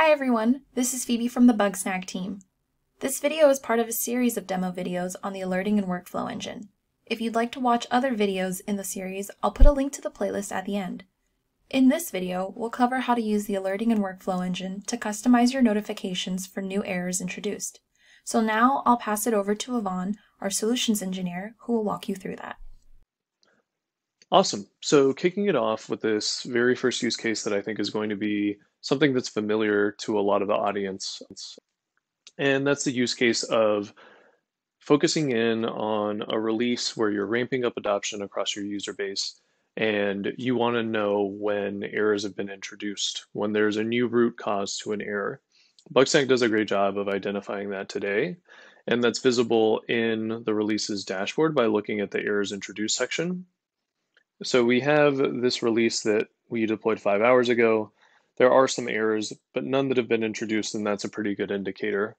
Hi everyone, this is Phoebe from the Bugsnag team. This video is part of a series of demo videos on the alerting and workflow engine. If you'd like to watch other videos in the series, I'll put a link to the playlist at the end. In this video, we'll cover how to use the alerting and workflow engine to customize your notifications for new errors introduced. So now I'll pass it over to Yvonne, our solutions engineer, who will walk you through that. Awesome. So kicking it off with this very first use case that I think is going to be something that's familiar to a lot of the audience. And that's the use case of focusing in on a release where you're ramping up adoption across your user base and you want to know when errors have been introduced, when there's a new root cause to an error. Bugsnag does a great job of identifying that today, and that's visible in the releases dashboard by looking at the errors introduced section. So we have this release that we deployed five hours ago. There are some errors, but none that have been introduced, and that's a pretty good indicator.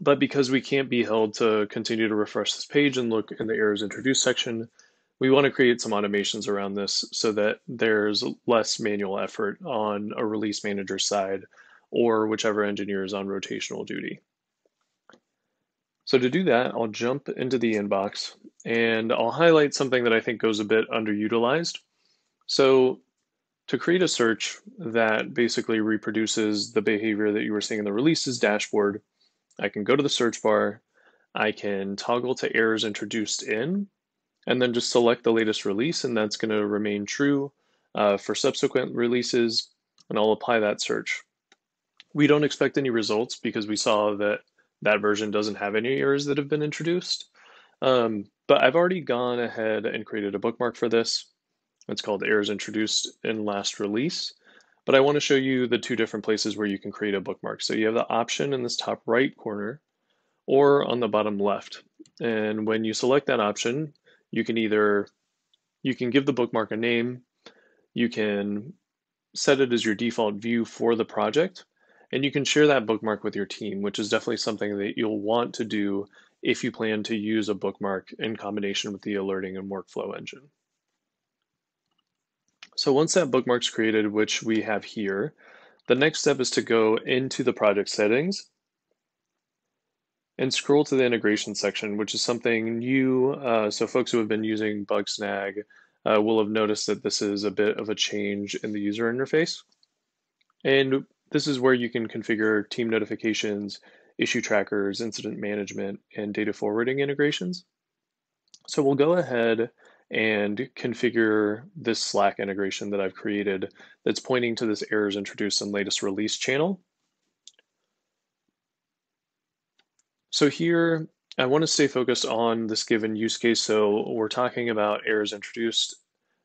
But because we can't be held to continue to refresh this page and look in the errors introduced section, we want to create some automations around this so that there's less manual effort on a release manager side or whichever engineer is on rotational duty. So to do that, I'll jump into the inbox and I'll highlight something that I think goes a bit underutilized. So to create a search that basically reproduces the behavior that you were seeing in the releases dashboard, I can go to the search bar, I can toggle to errors introduced in, and then just select the latest release, and that's going to remain true uh, for subsequent releases, and I'll apply that search. We don't expect any results because we saw that that version doesn't have any errors that have been introduced. Um, but I've already gone ahead and created a bookmark for this. It's called errors introduced in last release. But I want to show you the two different places where you can create a bookmark. So you have the option in this top right corner or on the bottom left. And when you select that option, you can either, you can give the bookmark a name, you can set it as your default view for the project, and you can share that bookmark with your team, which is definitely something that you'll want to do if you plan to use a bookmark in combination with the alerting and workflow engine. So once that bookmark's created, which we have here, the next step is to go into the project settings and scroll to the integration section, which is something new. Uh, so folks who have been using Bugsnag uh, will have noticed that this is a bit of a change in the user interface. And this is where you can configure team notifications, issue trackers, incident management, and data forwarding integrations. So we'll go ahead and configure this Slack integration that I've created that's pointing to this errors introduced in latest release channel. So here, I want to stay focused on this given use case. So we're talking about errors introduced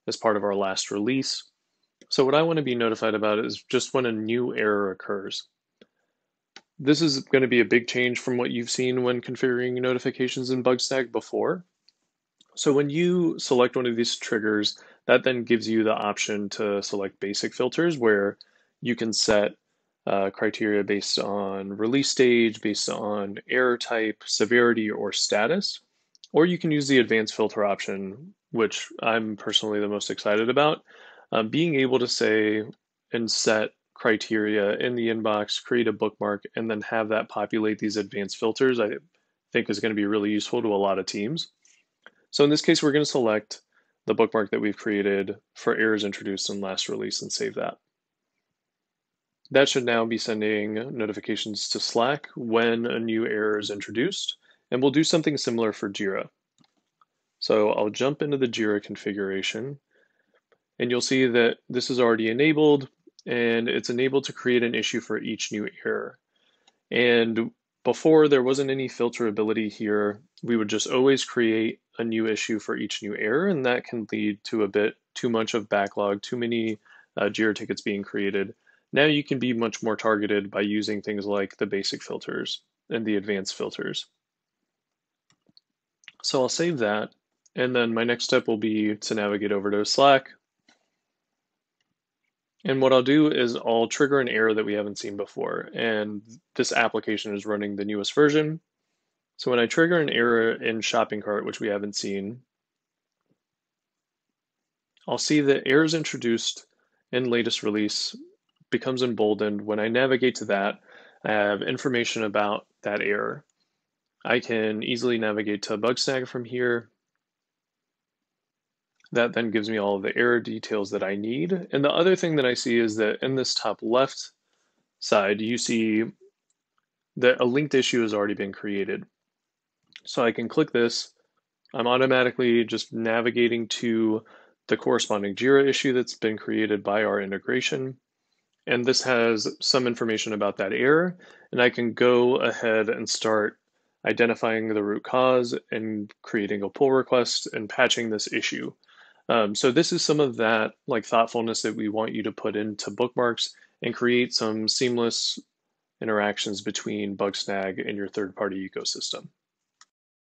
as part of our last release. So what I want to be notified about is just when a new error occurs. This is going to be a big change from what you've seen when configuring notifications in Bugsnag before. So when you select one of these triggers, that then gives you the option to select basic filters where you can set uh, criteria based on release stage, based on error type, severity, or status. Or you can use the advanced filter option, which I'm personally the most excited about. Um, being able to say and set criteria in the inbox, create a bookmark, and then have that populate these advanced filters, I think is going to be really useful to a lot of teams. So in this case, we're going to select the bookmark that we've created for errors introduced in last release and save that. That should now be sending notifications to Slack when a new error is introduced, and we'll do something similar for Jira. So I'll jump into the Jira configuration, and you'll see that this is already enabled and it's enabled to create an issue for each new error. And before there wasn't any filterability here, we would just always create a new issue for each new error, and that can lead to a bit too much of backlog, too many uh, JIRA tickets being created. Now you can be much more targeted by using things like the basic filters and the advanced filters. So I'll save that, and then my next step will be to navigate over to Slack, and what I'll do is I'll trigger an error that we haven't seen before. And this application is running the newest version. So when I trigger an error in shopping cart, which we haven't seen, I'll see that errors introduced in latest release becomes emboldened. When I navigate to that, I have information about that error. I can easily navigate to Bugsnag from here. That then gives me all of the error details that I need. And the other thing that I see is that in this top left side, you see that a linked issue has already been created. So I can click this. I'm automatically just navigating to the corresponding JIRA issue that's been created by our integration. And this has some information about that error. And I can go ahead and start identifying the root cause and creating a pull request and patching this issue. Um, so this is some of that like thoughtfulness that we want you to put into bookmarks and create some seamless interactions between Bugsnag and your third-party ecosystem.